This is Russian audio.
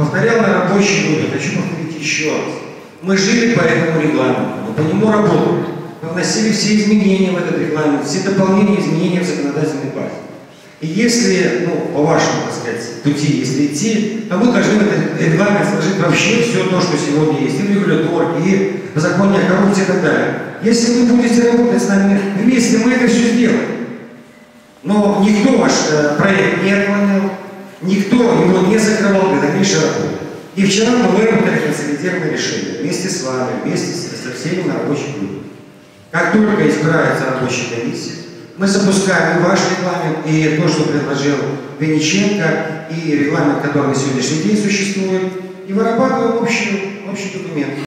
повторял на рабочей группе, хочу повторить еще раз. Мы жили по этому регламенту, мы по нему работали. Мы вносили все изменения в этот регламент, все дополнения, изменения в законодательной базе. И если, ну, по вашему, так сказать, пути, если идти, то мы должны в этот регламент сложить вообще все то, что сегодня есть, и в регуляторке, и в законе о коррупции и так далее. Если вы будете работать с нами вместе, мы это все сделаем. Но никто ваш э, проект не отклонил, никто его не закрывал для дальнейшей работы. И вчера мы выработали консолидированное решение вместе с вами, вместе со всеми на рабочей группе. Как только избирается рабочая комиссия, мы запускаем и ваш регламент, и то, что предложил Вениченко, и регламент, который на сегодняшний день существует, и вырабатываем общий, общий документ.